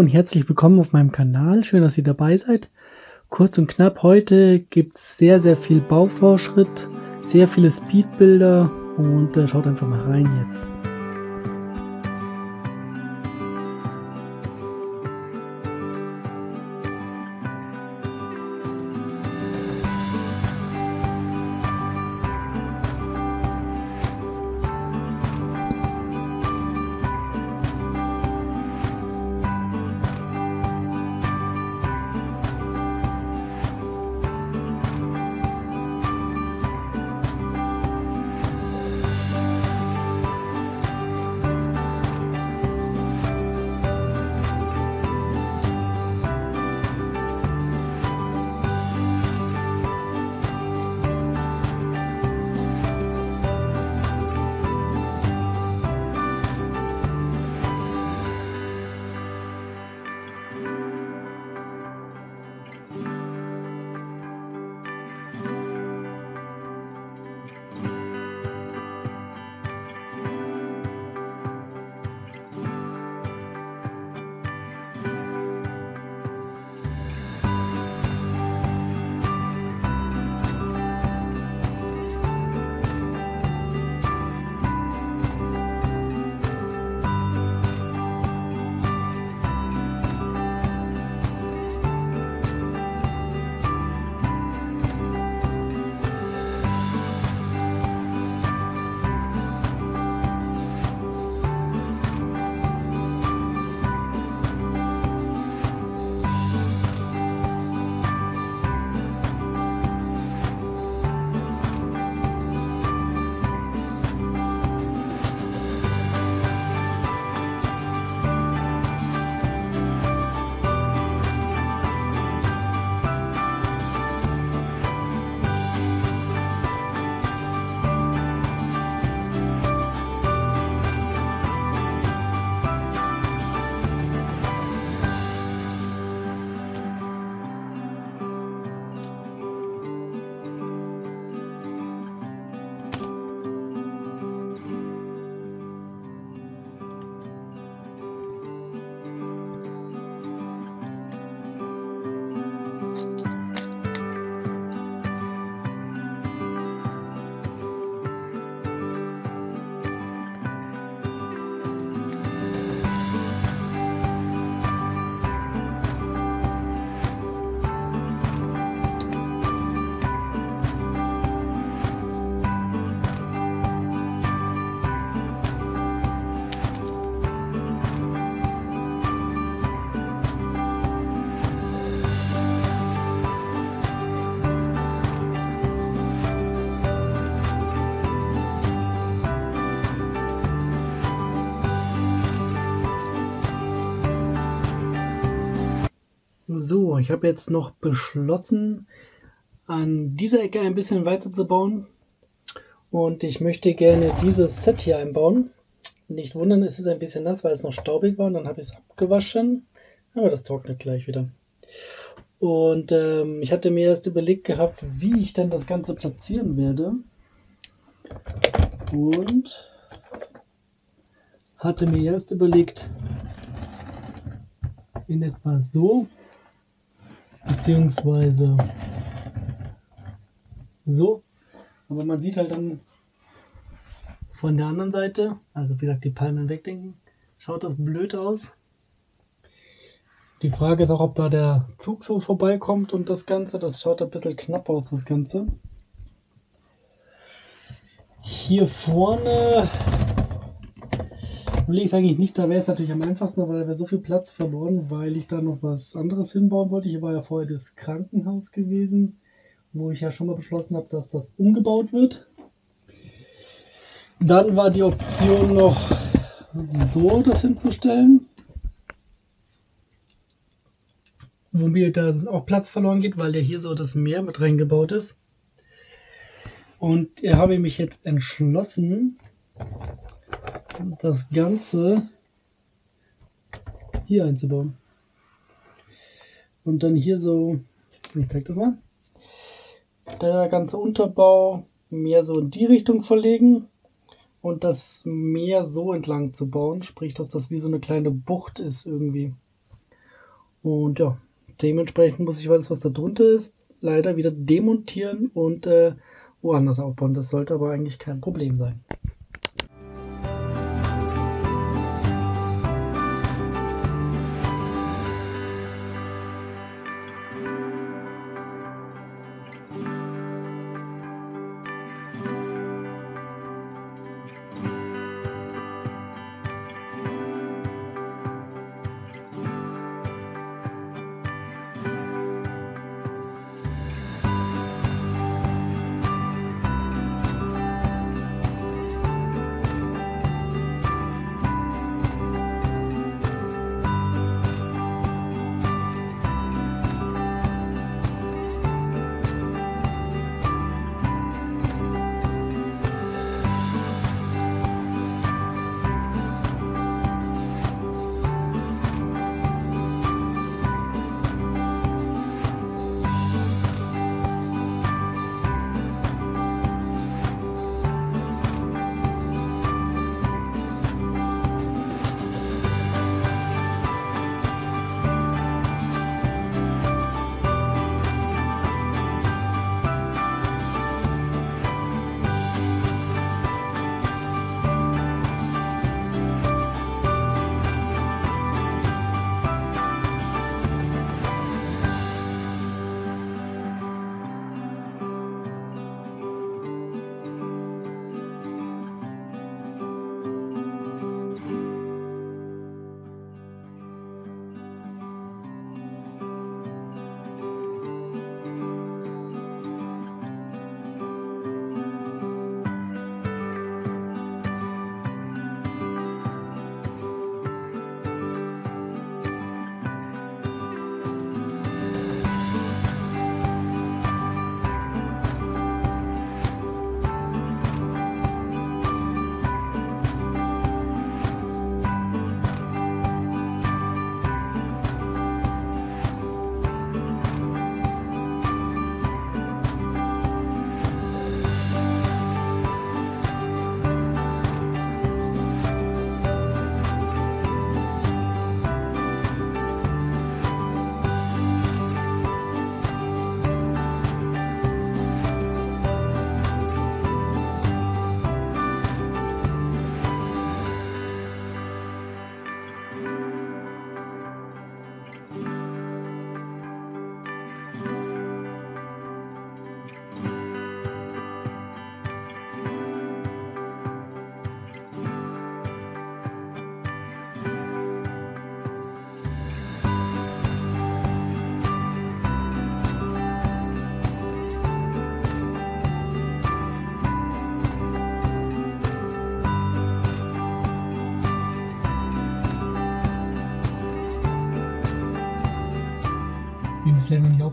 und herzlich willkommen auf meinem Kanal. Schön, dass ihr dabei seid. Kurz und knapp, heute gibt es sehr, sehr viel Baufortschritt, sehr viele Speedbilder und äh, schaut einfach mal rein jetzt. So, ich habe jetzt noch beschlossen, an dieser Ecke ein bisschen weiter zu bauen. Und ich möchte gerne dieses Set hier einbauen. Nicht wundern, es ist ein bisschen nass, weil es noch staubig war. Und dann habe ich es abgewaschen. Aber das trocknet gleich wieder. Und ähm, ich hatte mir erst überlegt gehabt, wie ich dann das Ganze platzieren werde. Und hatte mir erst überlegt, in etwa so beziehungsweise so. Aber man sieht halt dann von der anderen Seite, also wie gesagt, die Palmen wegdenken, schaut das blöd aus. Die Frage ist auch, ob da der Zug so vorbeikommt und das Ganze. Das schaut ein bisschen knapp aus, das Ganze. Hier vorne will es eigentlich nicht, da wäre es natürlich am einfachsten, aber da wäre so viel Platz verloren, weil ich da noch was anderes hinbauen wollte. Hier war ja vorher das Krankenhaus gewesen, wo ich ja schon mal beschlossen habe, dass das umgebaut wird. Dann war die Option noch so das hinzustellen, wo mir da auch Platz verloren geht, weil ja hier so das Meer mit reingebaut ist. Und habe ich mich jetzt entschlossen, das Ganze hier einzubauen. Und dann hier so, ich zeig das mal, der ganze Unterbau mehr so in die Richtung verlegen und das Meer so entlang zu bauen, sprich, dass das wie so eine kleine Bucht ist irgendwie. Und ja, dementsprechend muss ich alles, was da drunter ist, leider wieder demontieren und äh, woanders aufbauen. Das sollte aber eigentlich kein Problem sein.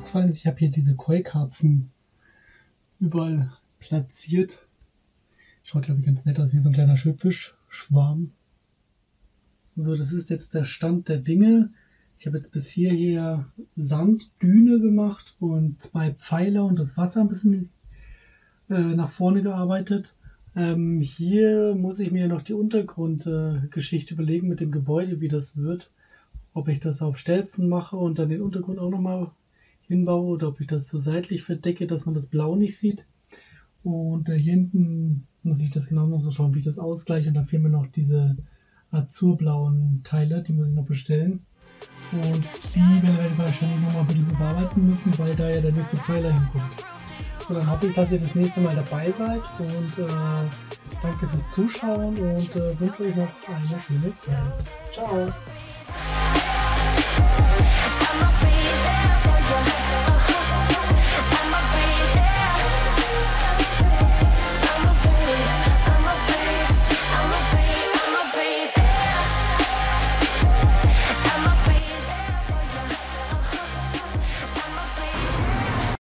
Aufgefallen ist, ich habe hier diese Koi-Karpfen überall platziert. Schaut, glaube ich, ganz nett aus, wie so ein kleiner Schildfischschwarm. So, das ist jetzt der Stand der Dinge. Ich habe jetzt bis hierher Sanddüne gemacht und zwei Pfeiler und das Wasser ein bisschen äh, nach vorne gearbeitet. Ähm, hier muss ich mir noch die Untergrundgeschichte äh, überlegen mit dem Gebäude, wie das wird ob ich das auf Stelzen mache und dann den Untergrund auch nochmal hinbaue oder ob ich das so seitlich verdecke, dass man das Blau nicht sieht. Und hier hinten muss ich das genau noch so schauen, wie ich das ausgleiche. Und da fehlen mir noch diese azurblauen Teile, die muss ich noch bestellen. Und die werden wir wahrscheinlich nochmal ein bisschen bearbeiten müssen, weil da ja der nächste Pfeiler hinkommt. So, dann hoffe ich, dass ihr das nächste Mal dabei seid und äh, danke fürs Zuschauen und äh, wünsche euch noch eine schöne Zeit. Ciao!